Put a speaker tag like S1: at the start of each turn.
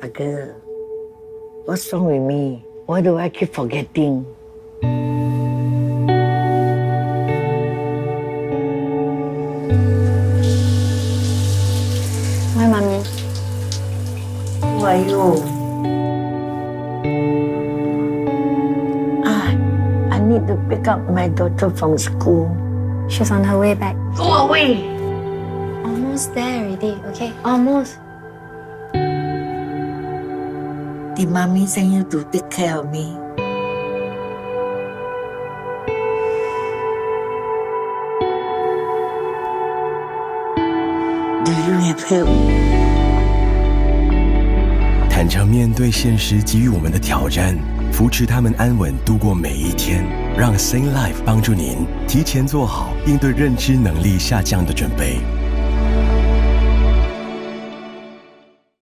S1: 阿哥，What's wrong with me? Why do I keep forgetting?
S2: Why, mommy?
S1: Who are you? Ah, I need to pick up my daughter from school.
S2: She's on her way back.
S1: Go away!
S2: Almost there already, okay? Almost.
S1: Did mommy send you to take care of me? Do you have help?
S3: 坦诚面对现实给予我们的挑战，扶持他们安稳度过每一天，让 Sing Life 帮助您提前做好应对认知能力下降的准备。